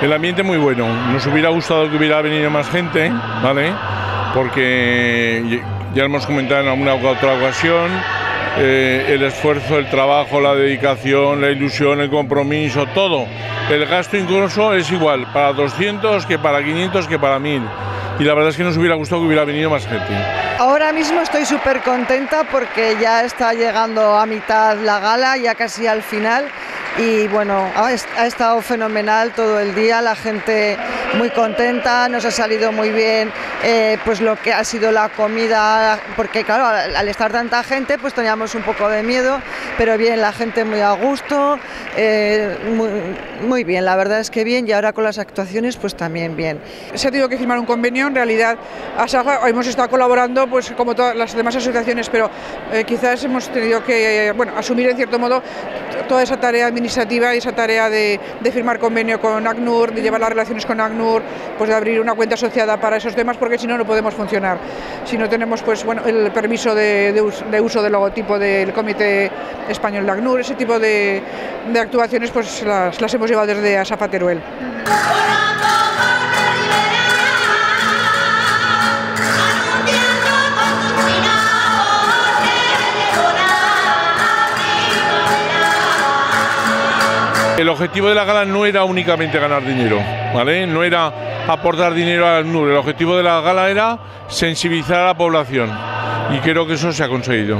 El ambiente muy bueno. Nos hubiera gustado que hubiera venido más gente, ¿vale? Porque ya hemos comentado en alguna otra ocasión, eh, el esfuerzo, el trabajo, la dedicación, la ilusión, el compromiso, todo. El gasto incluso es igual para 200 que para 500 que para 1000. Y la verdad es que nos hubiera gustado que hubiera venido más gente. Ahora mismo estoy súper contenta porque ya está llegando a mitad la gala, ya casi al final y bueno, ha, estado fenomenal todo el día, la gente muy contenta, nos ha salido muy bien eh, pues lo que ha sido la comida, porque claro, al, estar tanta gente pues teníamos un poco de miedo, pero bien, la gente muy a gusto, eh, muy, bien, la verdad es que bien y ahora con las actuaciones pues también bien. Se ha tenido que firmar un convenio, en realidad hemos estado colaborando pues como todas las demás asociaciones, pero eh, quizás hemos tenido que bueno, asumir en cierto modo toda esa tarea administrativa y esa tarea de, firmar convenio con ACNUR, de llevar las relaciones con ACNUR, pues de abrir una cuenta asociada para esos temas, porque si no, no podemos funcionar. Si no tenemos pues, bueno, el permiso de, uso del logotipo del Comité Español de ACNUR, ese tipo de, actuaciones pues las, las hemos llevado desde Asafateruel. El objetivo de la gala no era únicamente ganar dinero, ¿vale? No era aportar dinero al NUR, el objetivo de la gala era sensibilizar a la población y creo que eso se ha conseguido.